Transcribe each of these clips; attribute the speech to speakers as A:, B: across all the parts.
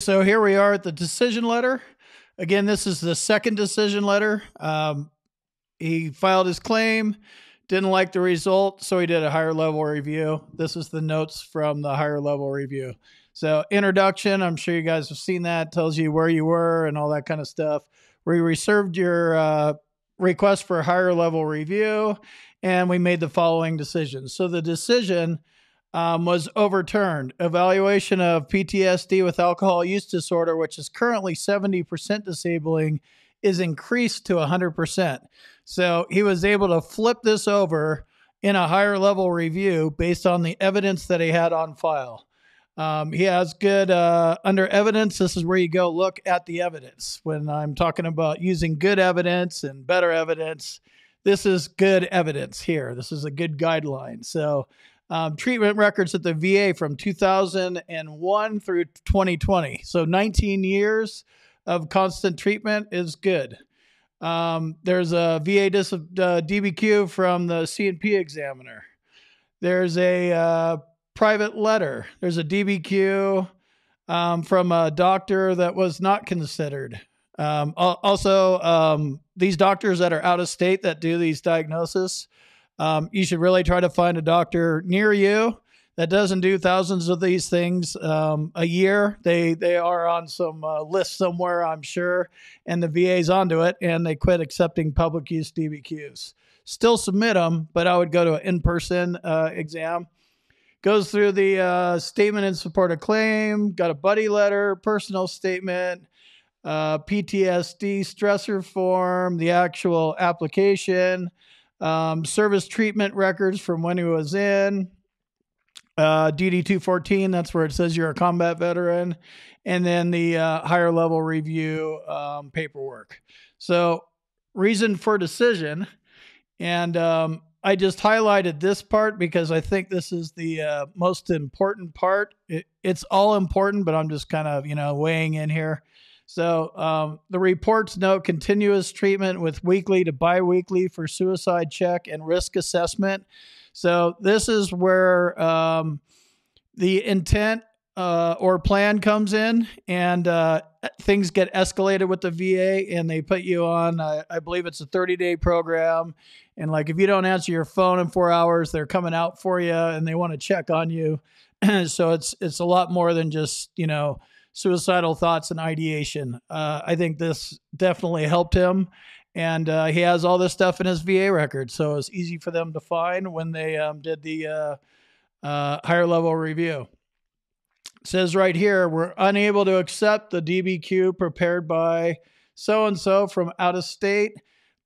A: So here we are at the decision letter. Again, this is the second decision letter. Um, he filed his claim, didn't like the result, so he did a higher level review. This is the notes from the higher level review. So, introduction, I'm sure you guys have seen that, tells you where you were and all that kind of stuff. We reserved your uh, request for a higher level review and we made the following decisions. So, the decision um, was overturned. Evaluation of PTSD with alcohol use disorder, which is currently 70% disabling, is increased to 100%. So he was able to flip this over in a higher level review based on the evidence that he had on file. Um, he has good uh, under evidence. This is where you go look at the evidence. When I'm talking about using good evidence and better evidence, this is good evidence here. This is a good guideline. So, um, treatment records at the VA from 2001 through 2020. So, 19 years of constant treatment is good. Um, there's a VA dis- uh, DBQ from the C&P examiner. There's a uh, private letter. There's a DBQ um, from a doctor that was not considered. Um, also, um, these doctors that are out of state that do these diagnoses, um, you should really try to find a doctor near you that doesn't do thousands of these things um, a year. They they are on some uh, list somewhere, I'm sure, and the VA's onto it, and they quit accepting public use DBQs. Still submit them, but I would go to an in-person uh, exam. Goes through the uh, statement in support of claim, got a buddy letter, personal statement, uh, PTSD stressor form, the actual application, um, service treatment records from when he was in, uh, DD 214, that's where it says you're a combat veteran, and then the uh, higher level review um, paperwork. So, reason for decision, and um, I just highlighted this part because I think this is the uh, most important part. It, it's all important, but I'm just kind of you know weighing in here. So um, the reports note continuous treatment with weekly to biweekly for suicide check and risk assessment so this is where um, the intent uh, or plan comes in, and uh, things get escalated with the VA, and they put you on. Uh, I believe it's a 30 day program, and like if you don't answer your phone in four hours, they're coming out for you, and they want to check on you. so it's it's a lot more than just you know suicidal thoughts and ideation. Uh, I think this definitely helped him and uh, he has all this stuff in his VA record, so it's easy for them to find when they um, did the uh, uh, higher level review. It says right here, we're unable to accept the DBQ prepared by so and so from out of state.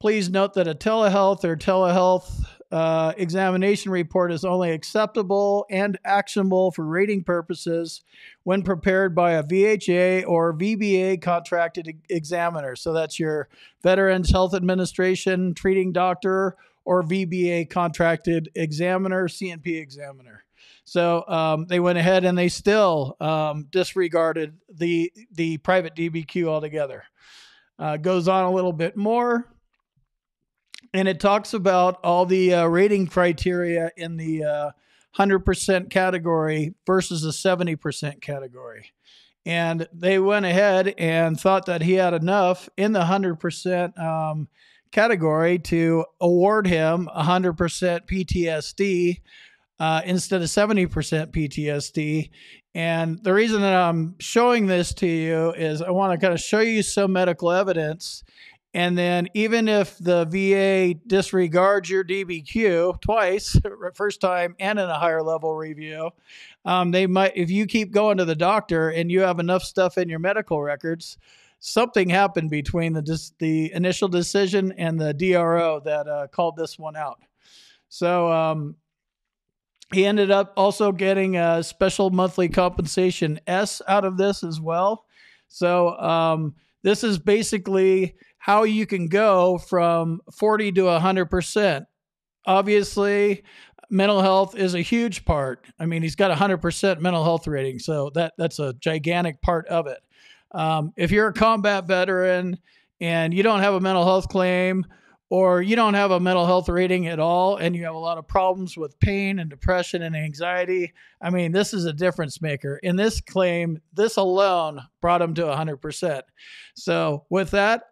A: Please note that a telehealth or telehealth uh, examination report is only acceptable and actionable for rating purposes when prepared by a VHA or VBA contracted examiner. So that's your Veterans Health Administration treating doctor or VBA contracted examiner, C&P examiner. So um, they went ahead and they still um, disregarded the the private DBQ altogether. Uh, goes on a little bit more and it talks about all the uh, rating criteria in the uh, 100% category versus the 70% category. And they went ahead and thought that he had enough in the 100% um, category to award him 100% PTSD uh, instead of 70% PTSD. And the reason that I'm showing this to you is I want to kind of show you some medical evidence and then even if the VA disregards your DBQ twice, first time and in a higher level review, um, they might if you keep going to the doctor and you have enough stuff in your medical records, something happened between the the initial decision and the DRO that uh, called this one out. So um, he ended up also getting a special monthly compensation S out of this as well. So um, this is basically how you can go from 40 to 100%. Obviously, mental health is a huge part. I mean, he's got a 100% mental health rating, so that that's a gigantic part of it. Um, if you're a combat veteran and you don't have a mental health claim, or you don't have a mental health rating at all and you have a lot of problems with pain and depression and anxiety, I mean, this is a difference maker. In this claim, this alone brought him to 100%. So, with that,